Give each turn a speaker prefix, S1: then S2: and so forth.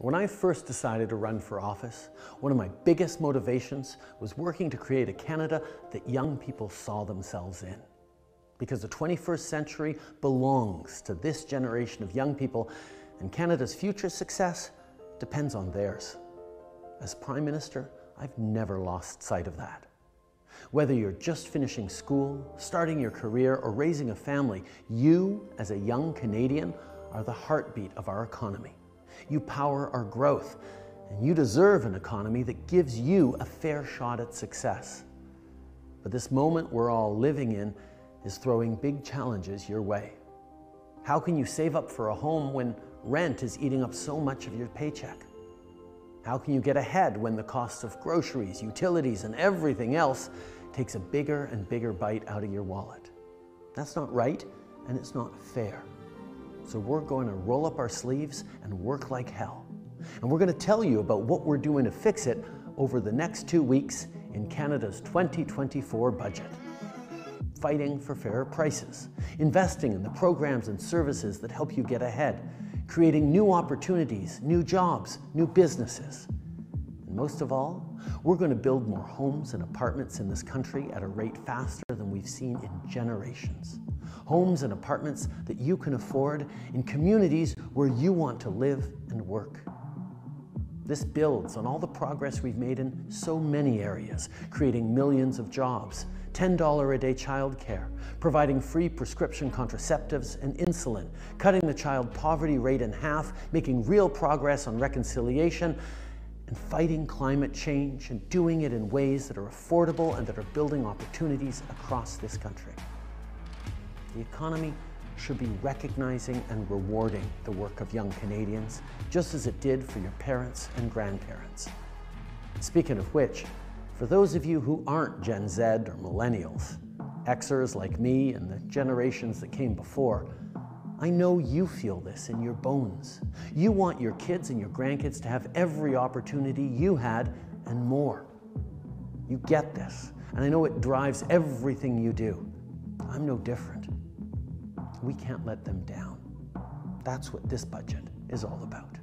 S1: When I first decided to run for office, one of my biggest motivations was working to create a Canada that young people saw themselves in. Because the 21st century belongs to this generation of young people, and Canada's future success depends on theirs. As Prime Minister, I've never lost sight of that. Whether you're just finishing school, starting your career, or raising a family, you, as a young Canadian, are the heartbeat of our economy. You power our growth, and you deserve an economy that gives you a fair shot at success. But this moment we're all living in is throwing big challenges your way. How can you save up for a home when rent is eating up so much of your paycheck? How can you get ahead when the cost of groceries, utilities, and everything else takes a bigger and bigger bite out of your wallet? That's not right, and it's not fair. So we're going to roll up our sleeves and work like hell. And we're going to tell you about what we're doing to fix it over the next two weeks in Canada's 2024 budget. Fighting for fairer prices, investing in the programs and services that help you get ahead, creating new opportunities, new jobs, new businesses. And most of all, we're going to build more homes and apartments in this country at a rate faster than we've seen in generations homes and apartments that you can afford in communities where you want to live and work. This builds on all the progress we've made in so many areas, creating millions of jobs, $10 a day childcare, providing free prescription contraceptives and insulin, cutting the child poverty rate in half, making real progress on reconciliation, and fighting climate change and doing it in ways that are affordable and that are building opportunities across this country. The economy should be recognizing and rewarding the work of young Canadians, just as it did for your parents and grandparents. Speaking of which, for those of you who aren't Gen Z or millennials, Xers like me and the generations that came before, I know you feel this in your bones. You want your kids and your grandkids to have every opportunity you had and more. You get this, and I know it drives everything you do. I'm no different. We can't let them down. That's what this budget is all about.